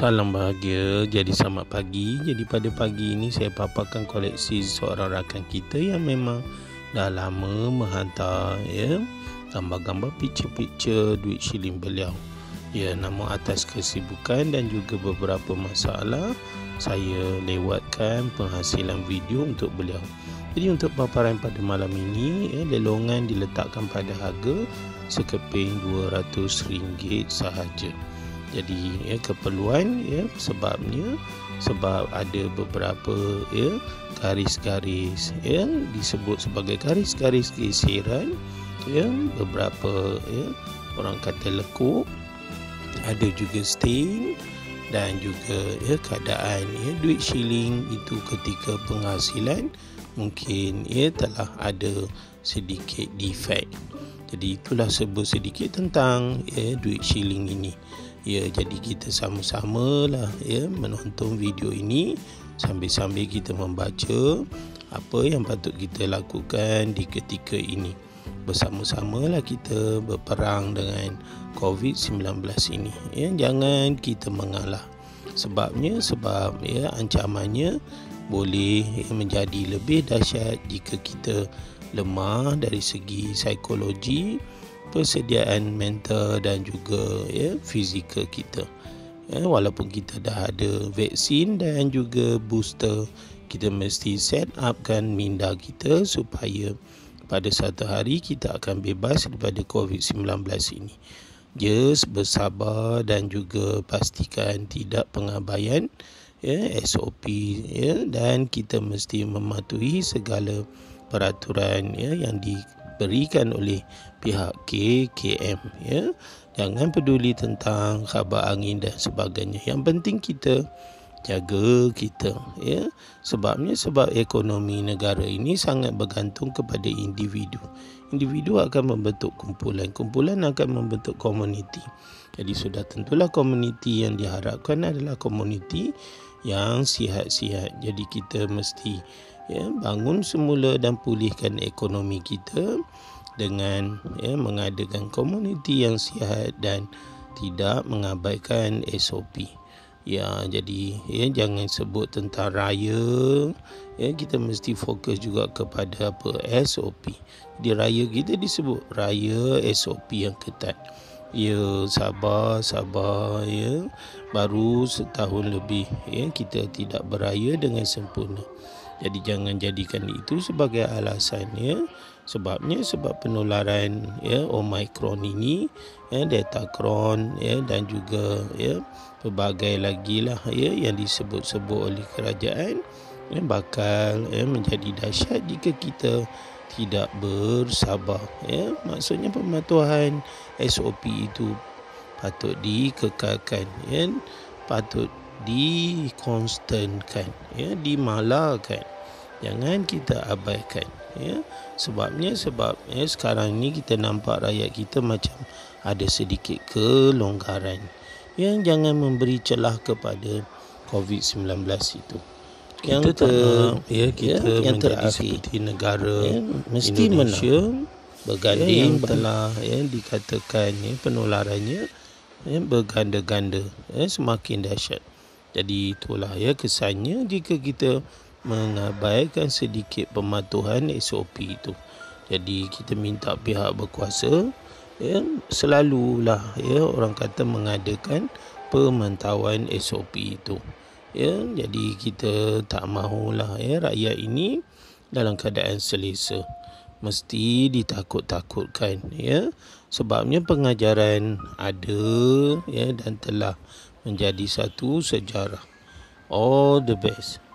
Salam bahagia, jadi selamat pagi. Jadi pada pagi ini saya paparkan koleksi seorang rakan kita yang memang dah lama menghantar ya gambar-gambar picture-picture duit shilling beliau. Ya, nama atas kesibukan dan juga beberapa masalah saya lewatkan penghasilan video untuk beliau. Jadi untuk paparan pada malam ini, ya, lelongan diletakkan pada harga sekeping RM200 sahaja jadi ya keperluan ya sebabnya sebab ada beberapa ya garis-garis ya disebut sebagai garis-garis geseran ya beberapa ya orang kata lekuk ada juga stain dan juga ya keadaan ya duit shilling itu ketika penghasilan mungkin ya telah ada sedikit defect. Jadi itulah sebut sedikit tentang ya duit shilling ini Ya, jadi kita sama-sama lah ya menonton video ini sambil-sambil kita membaca apa yang patut kita lakukan di ketika ini. Bersama-sama lah kita berperang dengan COVID-19 ini. Ya, jangan kita mengalah. Sebabnya sebab ya ancamannya boleh ya, menjadi lebih dahsyat jika kita lemah dari segi psikologi persediaan mental dan juga ya fizikal kita. Ya, walaupun kita dah ada vaksin dan juga booster, kita mesti set upkan minda kita supaya pada satu hari kita akan bebas daripada COVID-19 ini. Just bersabar dan juga pastikan tidak pengabaian ya, SOP ya, dan kita mesti mematuhi segala peraturan ya, yang di diberikan oleh pihak KKM ya. Jangan peduli tentang khabar angin dan sebagainya. Yang penting kita jaga kita ya. Sebabnya sebab ekonomi negara ini sangat bergantung kepada individu. Individu akan membentuk kumpulan. Kumpulan akan membentuk komuniti. Jadi sudah tentulah komuniti yang diharapkan adalah komuniti yang sihat-sihat. Jadi kita mesti ya bangun semula dan pulihkan ekonomi kita dengan ya mengadakan komuniti yang sihat dan tidak mengabaikan SOP. Ya, jadi ya jangan sebut tentang raya. Ya, kita mesti fokus juga kepada apa SOP. Di raya kita disebut raya SOP yang ketat. Ya, sabar, sabar ya. Baru setahun lebih ya kita tidak beraya dengan sempurna. Jadi jangan jadikan itu sebagai alasan ya. Sebabnya sebab penularan ya Omicron ini ya Deltacron ya dan juga ya pelbagai lagi lah ya yang disebut-sebut oleh kerajaan ya bakal ya menjadi dahsyat jika kita tidak bersabar ya maksudnya pematuhan SOP itu patut dikekalkan ya patut dikonstankan ya dimalahkan jangan kita abaikan ya. Sebabnya sebab ya sekarang ni kita nampak rakyat kita macam ada sedikit kelonggaran. Yang jangan memberi celah kepada COVID-19 itu. Yang kita ter, ya kita ya, yang menjadi terakhir. seperti negara ya, mesti Indonesia menang. berganding ya, telah ya dikatakan ya penularannya ya berganda-ganda ya semakin dahsyat jadi itulah ya kesannya jika kita mengabaikan sedikit pematuhan SOP itu. Jadi kita minta pihak berkuasa ya selalulah ya orang kata mengadakan pemantauan SOP itu. Ya jadi kita tak mahulah ya rakyat ini dalam keadaan selesa mesti ditakut-takutkan ya sebabnya pengajaran ada ya dan telah menjadi satu sejarah. All the best.